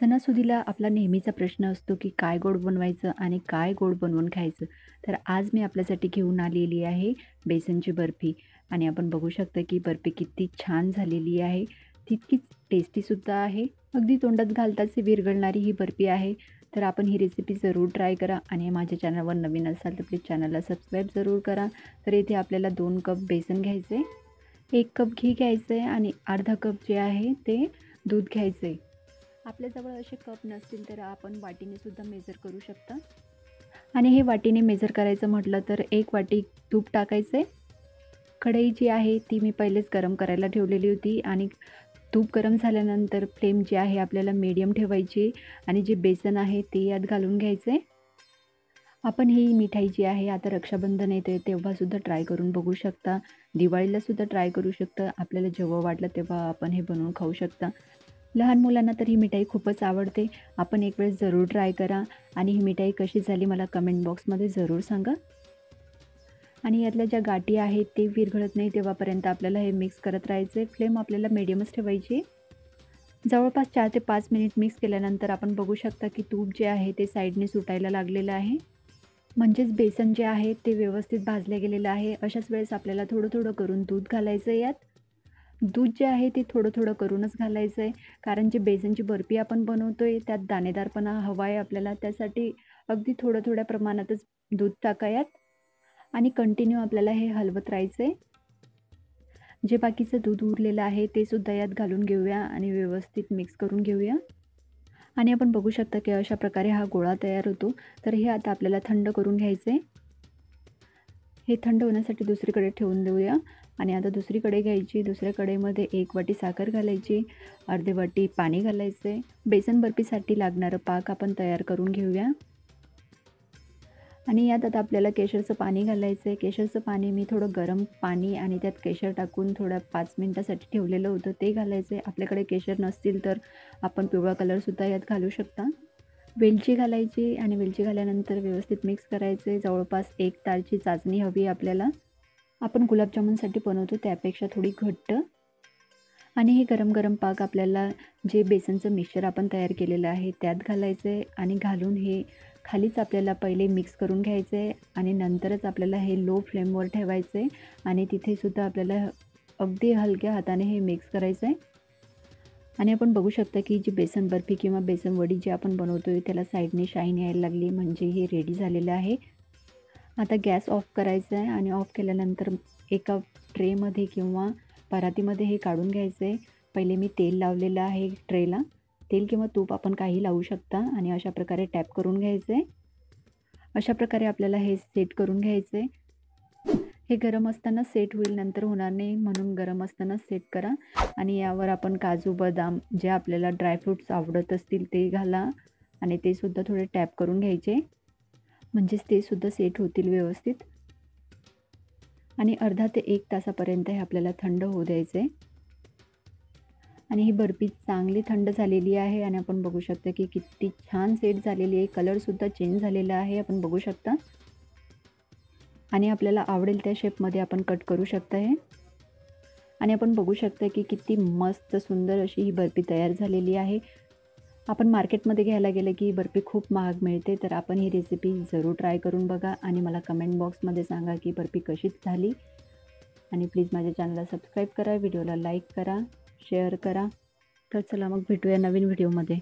सणासुदीला आपला नेहमीचा प्रश्न असतो की काय गोड बनवायचं आणि काय गोड बनवून खायचं. तर आज मी आपल्यासाठी घेऊन आलेली आहे बेसनची बर्फी. आणि आपण बघू शकता की बर्फी किती छान झालेली आहे. तितकीच टेस्टीसुद्धा आहे. अगदी तोंडात घालताच विरघळणारी ही बर्फी आहे. तर आपण ही रेसिपी जरूर ट्राय करा आणि माझ्या चॅनलवर नवीन असाल तर प्लीज चॅनलला सबस्क्राईब जरूर करा. तर इथे आपल्याला दोन कप बेसन घ्यायचं आहे एक कप घी घ्यायचं आहे आणि अर्धा कप जे आहे ते दूध घ्यायचं आहे आपल्याजवळ असे कप नसतील तर आपण वाटीनेसुद्धा मेजर करू शकता. आणि हे वाटीने मेजर करायचं म्हटलं तर एक वाटी तूप टाकायचं आहे कढई जी आहे ती मी पहिलेच गरम करायला ठेवलेली होती आणि तूप गरम झाल्यानंतर फ्लेम जी आहे आपल्याला मीडियम ठेवायची आणि जे बेसन आहे ते यात घालून घ्यायचं आहे आपण ही मिठाई जी आहे आता रक्षाबंधन येते तेव्हासुद्धा ट्राय करून बघू शकता. दिवाळीलासुद्धा ट्राय करू शकता. आपल्याला जेव्हा वाटलं तेव्हा आपण हे बनवून खाऊ शकता. लहान मुलांना तर ही मिठाई खूपच आवडते. आपण एक वेळेस जरूर ट्राय करा. आणि ही मिठाई कशी झाली मला कमेंट बॉक्समध्ये जरूर सांगा. आणि यातल्या ज्या गाठी आहेत ते विरघळत नाही तेव्हापर्यंत आपल्याला हे मिक्स करत राहायचे फ्लेम आपल्याला मिडियमच ठेवायची जवळपास चार ते पाच मिनिट मिक्स केल्यानंतर आपण बघू शकता की तूप जे आहे ते साईडने सुटायला लागलेलं आहे. म्हणजेच बेसन जे आहे ते व्यवस्थित भाजलं गेलेलं आहे. अशाच वेळेस आपल्याला थोडं थोडं करून दूध घालायचं यात. दूध जे आहे ते थोडं थोडं करूनच घालायचं आहे. कारण जे बेसनची बर्फी आपण बनवतो आहे त्यात दाणेदारपणा हवा आहे आपल्याला त्यासाठी अगदी थोडं थोड्या प्रमाणातच दूध टाकायात. आणि कंटिन्यू आपल्याला हे हलवत राहायचं आहे. जे बाकीचं दूध उरलेलं आहे ते सुद्धा यात घालून घेऊया आणि व्यवस्थित मिक्स करून घेऊया. आणि आपण बघू शकता की अशा प्रकारे हा गोळा तयार होतो. तर हे आता आपल्याला थंड करून घ्यायचं आहे हे थंड होण्यासाठी दुसरीकडे ठेवून देऊया. आणि आता दुसरीकडे घ्यायची. दुसऱ्या कडेमध्ये एक वाटी साखर घालायची. अर्धे वाटी पाणी घालायचे. बेसन बर्फीसाठी लागणारं पाक आपण तयार करून घेऊया. आणि यात आता आपल्याला केशरचं पाणी घालायचं आहे केशरचं पाणी मी थोडं गरम पाणी आणि त्यात केशर टाकून थोड्या पाच मिनटासाठी ठेवलेलं होतं. ते घालायचं आहे आपल्याकडे केशर नसतील तर आपण पिवळा कलरसुद्धा यात घालू शकता. वेलची घालायची आणि वेलची घाल्यानंतर व्यवस्थित मिक्स करायचे. जवळपास एक तारची चाचणी हवी आपल्याला. आपण गुलाबजामुनसाठी बनवतो त्यापेक्षा थोडी घट्ट. आणि हे गरम गरम पाक आपल्याला जे बेसनचं मिक्सचर आपण तयार केलेलं आहे त्यात घालायचं आहे आणि घालून हे खालीच आपल्याला पहिले मिक्स करून घ्यायचं आहे आणि नंतरच आपल्याला हे लो फ्लेमवर ठेवायचं. आहे आणि तिथेसुद्धा आपल्याला अगदी हलक्या हाताने हे मिक्स करायचं. आहे आणि आपण बघू शकता की जी बेसन बर्फी किंवा बेसन वडी जी आपण बनवतो आहे त्याला साईडने शाईन यायला लागली म्हणजे हे रेडी झालेलं आहे. आता गॅस ऑफ करायचा आहे आणि ऑफ केल्यानंतर एका ट्रेमध्ये किंवा परातीमध्ये हे काढून घ्यायचं आहे पहिले मी तेल लावलेलं आहे ट्रेला तेल किंवा तूप आपण काही लावू शकता आणि अशा प्रकारे टॅप करून घ्यायचं आहे अशा प्रकारे आपल्याला हे सेट करून घ्यायचं आहे हे गरम असताना सेट होईल नंतर होणार नाही म्हणून गरम असताना सेट करा. आणि यावर आपण काजू बदाम जे आपल्याला ड्रायफ्रूट्स आवडत असतील ते घाला. आणि ते सुद्धा थोडे टॅप करून घ्यायचे. म्हणजेच ते सुद्धा सेट होतील व्यवस्थित. आणि अर्धा ते एक तासापर्यंत हे आपल्याला थंड होऊ द्यायचं आहे आणि ही बर्फी चांगली थंड झालेली आहे आणि आपण बघू शकता की किती छान सेट झालेली आहे. कलरसुद्धा चेंज झालेला आहे. आपण बघू शकता. आणि आपल्याला आवडेल त्या शेपमध्ये आपण कट करू शकता हे आणि आपण बघू शकता की किती मस्त सुंदर अशी ही बर्फी तयार झालेली आहे. आपण मार्केटमध्ये घ्यायला गेलं की बर्फी खूप महाग मिळते तर आपण ही रेसिपी जरूर ट्राय करून बघा आणि मला कमेंट बॉक्समध्ये सांगा की बर्फी कशीच झाली. आणि प्लीज माझ्या चॅनलला सबस्क्राईब करा व्हिडिओला लाईक करा शेअर करा. तर चला मग भेटूया नवीन व्हिडिओमध्ये